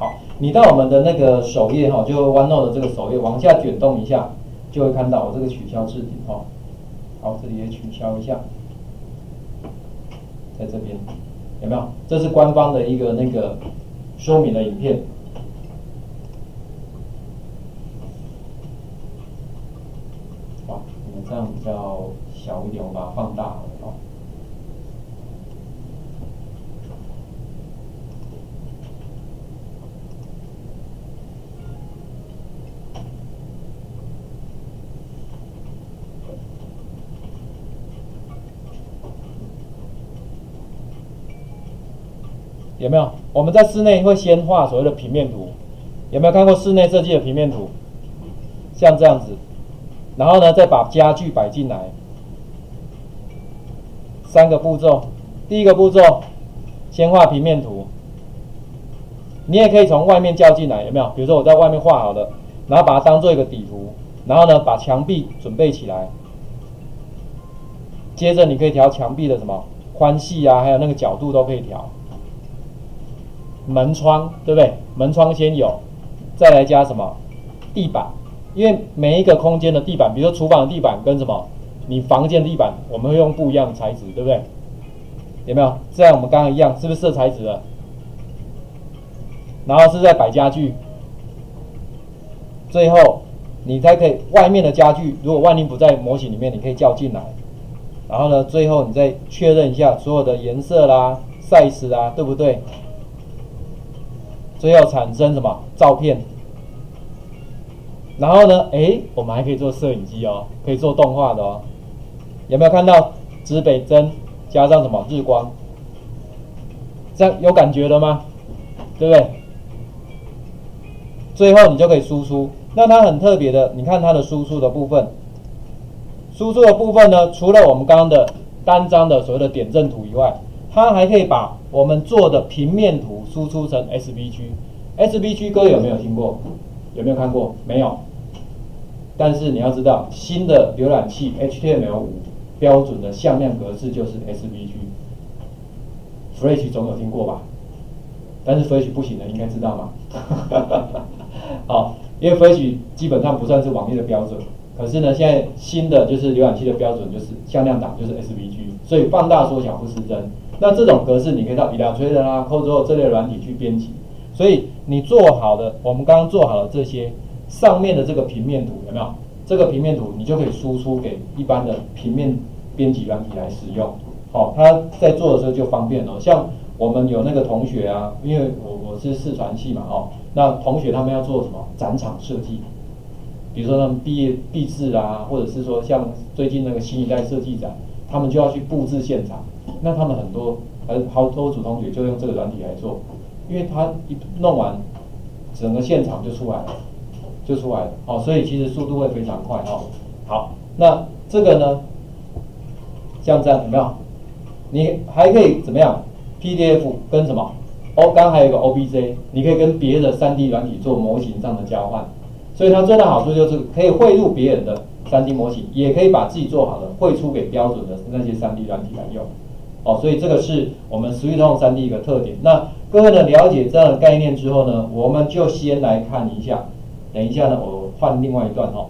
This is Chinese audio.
好，你到我们的那个首页哈，就 OneNote 的这个首页往下卷动一下，就会看到我这个取消置顶哈。好，这里也取消一下，在这边有没有？这是官方的一个那个说明的影片。哇，你们这样比较小一点，我把它放大了哦。有没有？我们在室内会先画所谓的平面图，有没有看过室内设计的平面图？像这样子，然后呢，再把家具摆进来，三个步骤。第一个步骤，先画平面图。你也可以从外面叫进来，有没有？比如说我在外面画好了，然后把它当做一个底图，然后呢，把墙壁准备起来。接着你可以调墙壁的什么宽细啊，还有那个角度都可以调。门窗对不对？门窗先有，再来加什么？地板，因为每一个空间的地板，比如说厨房的地板跟什么，你房间地板，我们会用不一样的材质，对不对？有没有？这样我们刚刚一样，是不是色材质的？然后是在摆家具，最后你才可以外面的家具，如果万宁不在模型里面，你可以叫进来。然后呢，最后你再确认一下所有的颜色啦、size 啦，对不对？最后产生什么照片？然后呢？哎，我们还可以做摄影机哦，可以做动画的哦。有没有看到指北针加上什么日光？这样有感觉了吗？对不对？最后你就可以输出。那它很特别的，你看它的输出的部分，输出的部分呢，除了我们刚刚的单张的所谓的点阵图以外，它还可以把我们做的平面图输出成 SVG，SVG 哥有没有听过？有没有看过？没有。但是你要知道，新的浏览器 HTML5 标准的向量格式就是 SVG。Flash 总有听过吧？但是 Flash 不行的，应该知道吗？好，因为 Flash 基本上不算是网页的标准。可是呢，现在新的就是浏览器的标准就是向量档就是 SVG，所以放大缩小不失真。那这种格式你可以到 Illustrator 啦、Corel 这类软体去编辑。所以你做好的，我们刚刚做好了这些上面的这个平面图有没有？这个平面图你就可以输出给一般的平面编辑软体来使用。好，他在做的时候就方便了。像我们有那个同学啊，因为我我是视传系嘛，哦，那同学他们要做什么展场设计？比如说他们毕业毕制啊，或者是说像最近那个新一代设计展，他们就要去布置现场。那他们很多还好多组同学就用这个软体来做，因为他一弄完，整个现场就出来了，就出来了。哦，所以其实速度会非常快哦。好，那这个呢，像这样怎么样？你还可以怎么样？PDF 跟什么？哦，刚还有一个 OBJ，你可以跟别的 3D 软体做模型上的交换。所以它最大好处就是可以汇入别人的 3D 模型，也可以把自己做好的汇出给标准的那些 3D 软体来用。哦，所以这个是我们 s w e e t Home 3D 一个特点。那各位呢了解这样的概念之后呢，我们就先来看一下。等一下呢，我换另外一段哦。